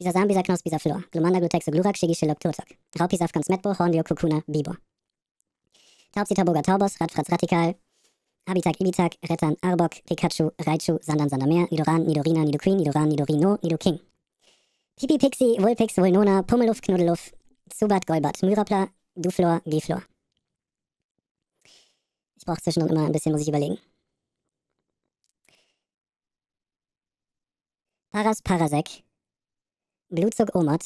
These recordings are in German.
Bisasam, Bisaknos, Bisaflor, Glumanda, Glutexo, Glurak, Shigishilok, Turtok, Raupisaf, Konsmetbo, Hornbio, Kukuna, Bibo. Taubsitaboga, Taubos, Radfratz, Radikal, Habitak, Ibitak, Rettan, Arbok, Pikachu, Raichu, Sandan, Sandamer, Nidoran, Nidorina, Nidoqueen, Nidoran, Nidorino, Nidoking. Pipi, Pixi, Vulpix, Vulnona, Pummeluff, Knuddeluff, Zubat, Golbat, Myrapla, Duflor, Giflor. Ich brauche zwischendrin immer ein bisschen, muss ich überlegen. Paras Parasek, Blutzug Omot,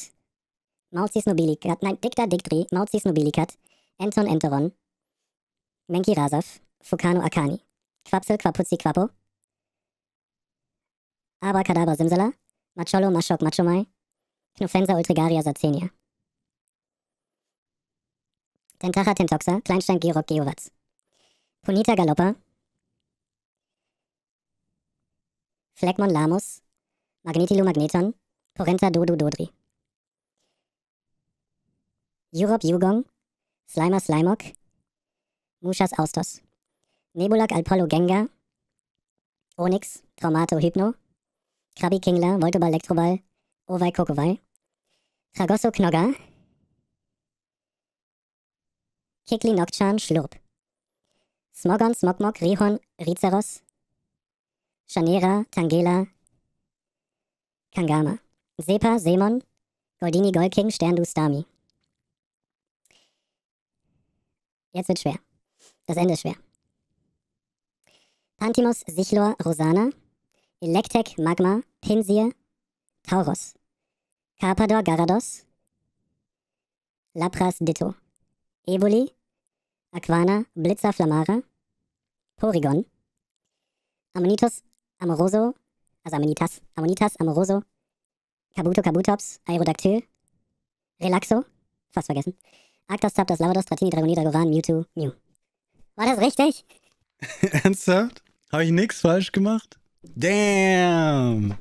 Mauzis Nobilikat, nein, Dicta Dictri, Mauzis Nobilikat, Enton Enteron, Menki Rasaf, Fukano Akani, Quapsel Quapuzzi Quapo, Abracadabra Simsala, Macholo Mashok Machomai, Knufensa Ultrigaria Sazenia. Tentacha Tentoxa, Kleinstein Gerok Geowatz. Punita Galoppa, Fleckmon Lamus, Magnetilo Magneton, Porenta Dodo Dodri. Europe Yugong, Slimer Slimok, Mushas Austos. Nebulak Alpollo Gengar, Onyx, Traumato Hypno, Krabi Kingler, Voltoball Elektroball, Ovai Kokowai, Tragosso Knogger, Kikli Nokchan Schlurp, Smogon Smogmok Rihon Rizeros, Chanera Tangela, Kangama, Sepa Semon, Goldini Goldking Sterndu Stami. Jetzt wird schwer. Das Ende ist schwer. Pantimos Sichlor Rosana, Electek Magma, Pinsir, Tauros, Carpador Garados, Lapras Ditto, Eboli, Aquana, Blitzer Flamara, Porygon, Ammonitus Amoroso, also Ammonitas, Ammonitas Amoroso, Kabuto Kabutops, Aerodactyl, Relaxo, fast vergessen, Arctos Zapdos Lavados Dratini Dragonida Goran Mewtwo Mew. War das richtig? Ernsthaft? Habe ich nichts falsch gemacht? Damn!